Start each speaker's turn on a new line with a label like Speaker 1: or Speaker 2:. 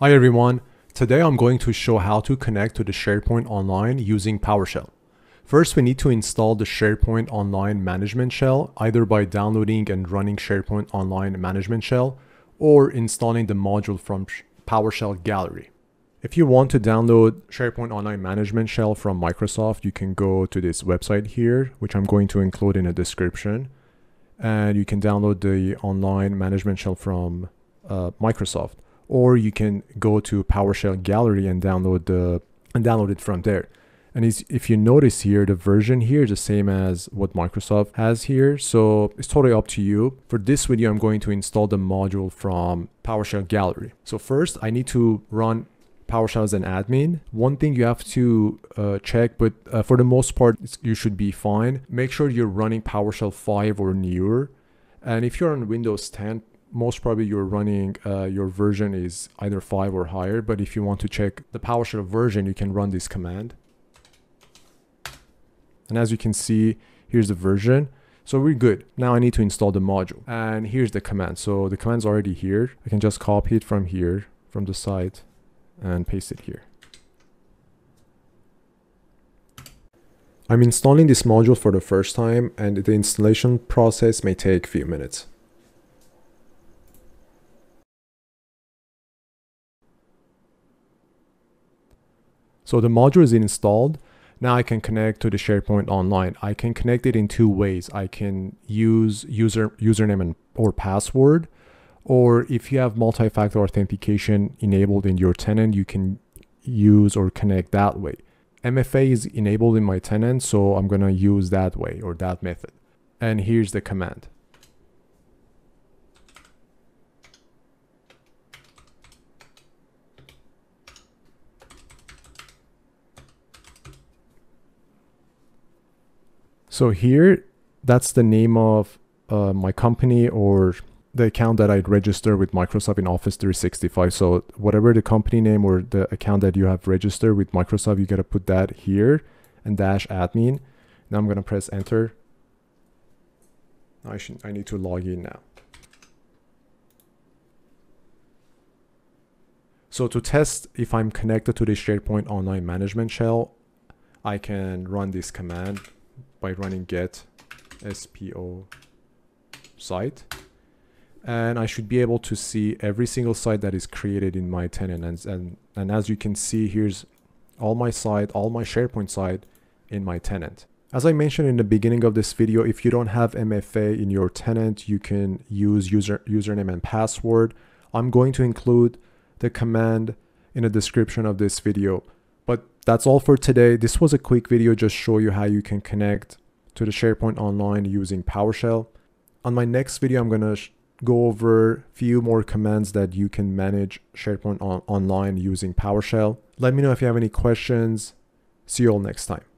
Speaker 1: Hi everyone, today I'm going to show how to connect to the SharePoint Online using PowerShell. First we need to install the SharePoint Online Management Shell either by downloading and running SharePoint Online Management Shell or installing the module from PowerShell Gallery. If you want to download SharePoint Online Management Shell from Microsoft, you can go to this website here, which I'm going to include in a description. And you can download the online management shell from uh, Microsoft or you can go to PowerShell Gallery and download the and download it from there. And if you notice here, the version here is the same as what Microsoft has here. So it's totally up to you. For this video, I'm going to install the module from PowerShell Gallery. So first I need to run PowerShell as an admin. One thing you have to uh, check, but uh, for the most part, you should be fine. Make sure you're running PowerShell 5 or newer. And if you're on Windows 10, most probably you're running uh, your version is either 5 or higher but if you want to check the PowerShell version you can run this command. And as you can see here's the version. So we're good. Now I need to install the module. And here's the command. So the command's already here. I can just copy it from here from the site and paste it here. I'm installing this module for the first time and the installation process may take a few minutes So the module is installed. Now I can connect to the SharePoint Online. I can connect it in two ways. I can use user username and or password, or if you have multi-factor authentication enabled in your tenant, you can use or connect that way. MFA is enabled in my tenant, so I'm gonna use that way or that method. And here's the command. So here, that's the name of uh, my company or the account that I'd register with Microsoft in Office 365. So whatever the company name or the account that you have registered with Microsoft, you got to put that here and dash admin. Now I'm going to press enter. I should, I need to log in now. So to test if I'm connected to the SharePoint Online Management Shell, I can run this command by running get spo site. And I should be able to see every single site that is created in my tenant. And, and, and as you can see here's all my site all my SharePoint site in my tenant. As I mentioned in the beginning of this video if you don't have MFA in your tenant you can use user username and password. I'm going to include the command in the description of this video but that's all for today. This was a quick video just show you how you can connect to the SharePoint Online using PowerShell. On my next video, I'm going to go over a few more commands that you can manage SharePoint on online using PowerShell. Let me know if you have any questions. See you all next time.